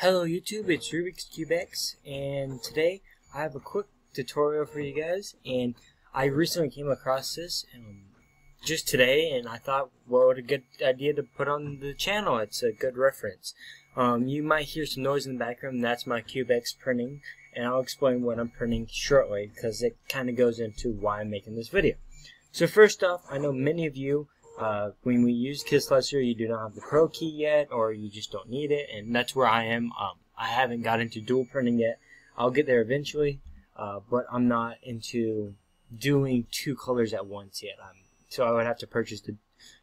Hello YouTube, it's Rubixz CubeX, and today I have a quick tutorial for you guys, and I recently came across this um, just today, and I thought, well, what a good idea to put on the channel, it's a good reference. Um, you might hear some noise in the background, that's my CubeX printing, and I'll explain what I'm printing shortly, because it kind of goes into why I'm making this video. So first off, I know many of you uh, when we use KISS KISSlicer, you do not have the Pro key yet, or you just don't need it, and that's where I am. Um, I haven't got into dual printing yet. I'll get there eventually, uh, but I'm not into doing two colors at once yet. Um, so I would have to purchase the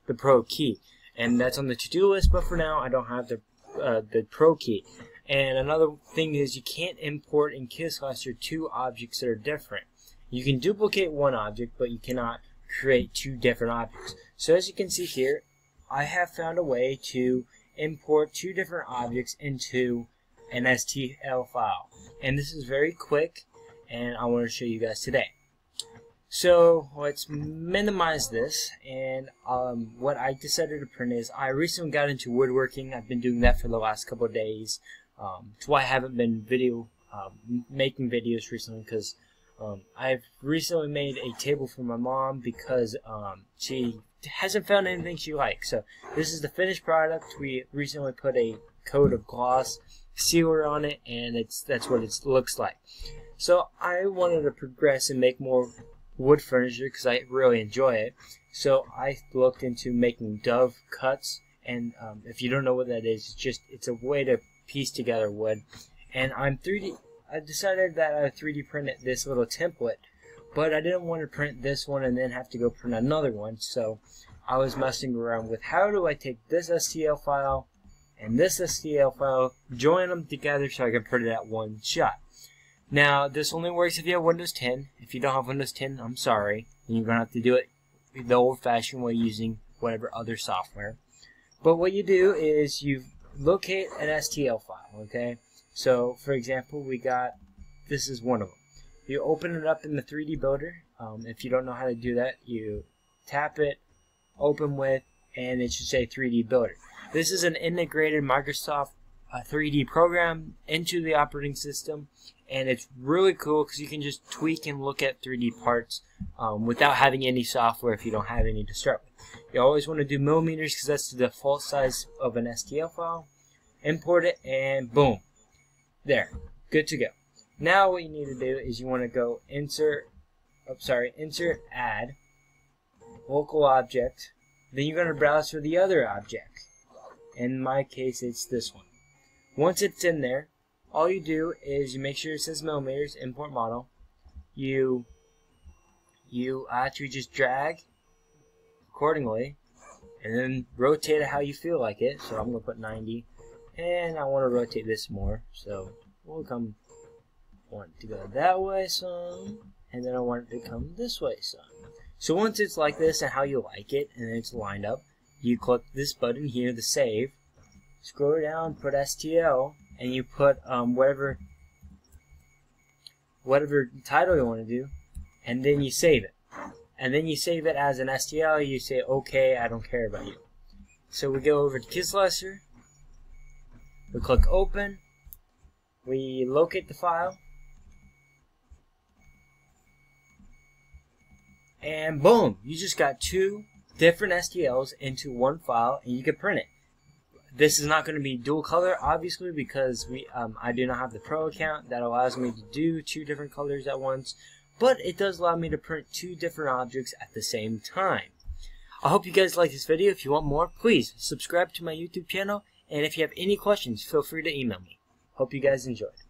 the Pro key, and that's on the to-do list. But for now, I don't have the uh, the Pro key. And another thing is you can't import in KISS KISSlicer two objects that are different. You can duplicate one object, but you cannot create two different objects. So as you can see here, I have found a way to import two different objects into an STL file. And this is very quick, and I want to show you guys today. So let's minimize this, and um, what I decided to print is, I recently got into woodworking. I've been doing that for the last couple days. Um, that's why I haven't been video um, making videos recently, because um, I've recently made a table for my mom because um, she hasn't found anything she likes. So this is the finished product. We recently put a coat of gloss sealer on it, and it's that's what it looks like. So I wanted to progress and make more wood furniture because I really enjoy it. So I looked into making dove cuts, and um, if you don't know what that is, it's just it's a way to piece together wood. And I'm 3D I decided that I 3D printed this little template, but I didn't want to print this one and then have to go print another one, so I was messing around with how do I take this STL file and this STL file, join them together so I can print it at one shot. Now, this only works if you have Windows 10. If you don't have Windows 10, I'm sorry. You're going to have to do it the old-fashioned way using whatever other software. But what you do is you locate an STL file, okay? So, for example, we got, this is one of them. You open it up in the 3D Builder. Um, if you don't know how to do that, you tap it, open with, and it should say 3D Builder. This is an integrated Microsoft uh, 3D program into the operating system, and it's really cool because you can just tweak and look at 3D parts um, without having any software if you don't have any to start with. You always want to do millimeters because that's the default size of an STL file. Import it, and boom, there, good to go. Now what you need to do is you want to go insert, oh, sorry, insert add, local object, then you're going to browse for the other object. In my case, it's this one. Once it's in there, all you do is you make sure it says millimeters, import model. You you actually just drag accordingly, and then rotate it how you feel like it. So I'm gonna put 90 and I want to rotate this more so we'll come want to go that way some and then I want it to come this way some. So once it's like this and how you like it and it's lined up you click this button here to save scroll down put STL and you put um, whatever whatever title you want to do and then you save it. And then you save it as an STL you say okay I don't care about you. So we go over to KISSlicer we click open. We locate the file. And boom, you just got two different STLs into one file and you can print it. This is not going to be dual color, obviously, because we um, I do not have the Pro account that allows me to do two different colors at once, but it does allow me to print two different objects at the same time. I hope you guys like this video. If you want more, please subscribe to my YouTube channel and if you have any questions, feel free to email me. Hope you guys enjoyed.